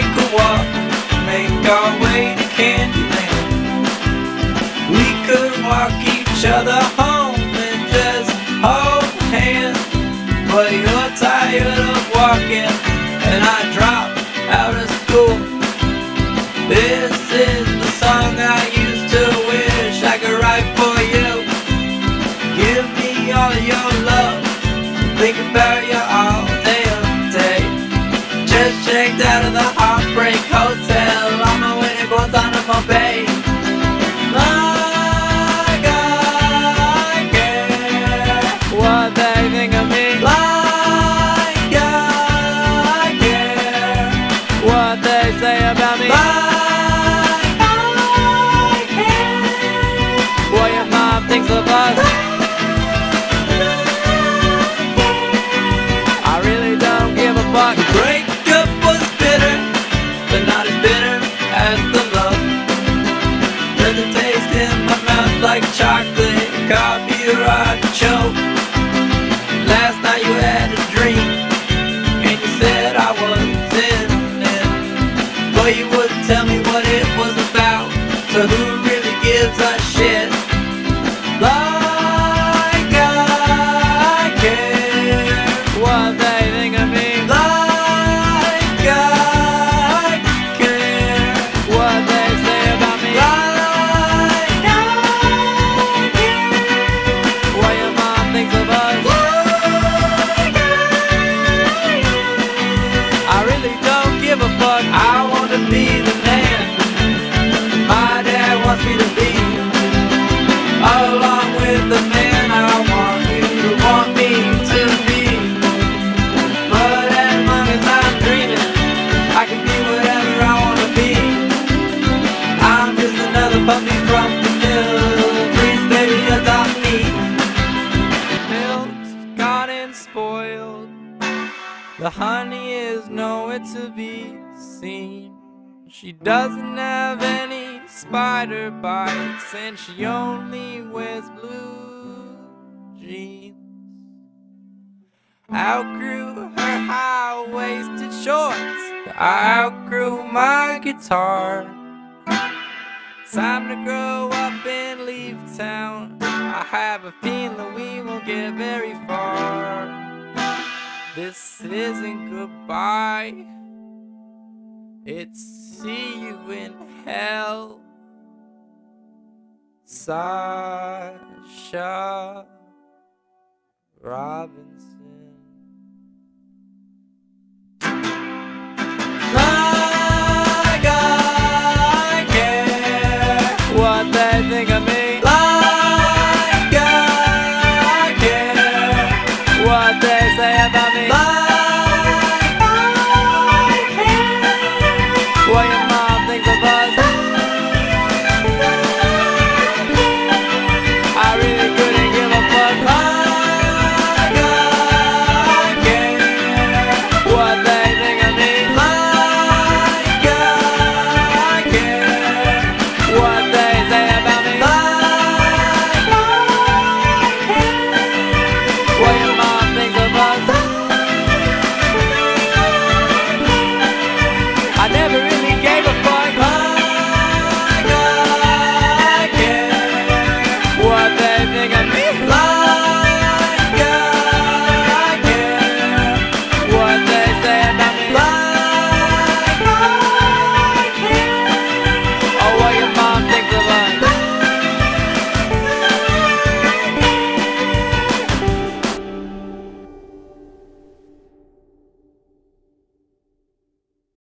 take a walk Make our way to Candyland. We could walk each other home And just hold hands. But you're tired of walking Out of the Heartbreak Hotel. My way to Guantanamo Bay. I care. What they think of me, care. What they say about me, or. Last night you had a dream, and you said I was in it. But you wouldn't tell me what it was about, so who really gives a shit? Like give a fuck. I want to be the man my dad wants me to be. Along with the man I want you to want me to be. But as long as I'm dreaming, I can be whatever I want to be. I'm just another puppy from the mill. Please, baby, adopt me. Milk's gone and spoiled. The honey is nowhere to be seen. She doesn't have any spider bites, and she only wears blue jeans. Outgrew her high waisted shorts. I outgrew my guitar. Time to grow up and leave town. I have a feeling we won't get very far. This isn't goodbye. It's see you in hell. Sasha Robinson.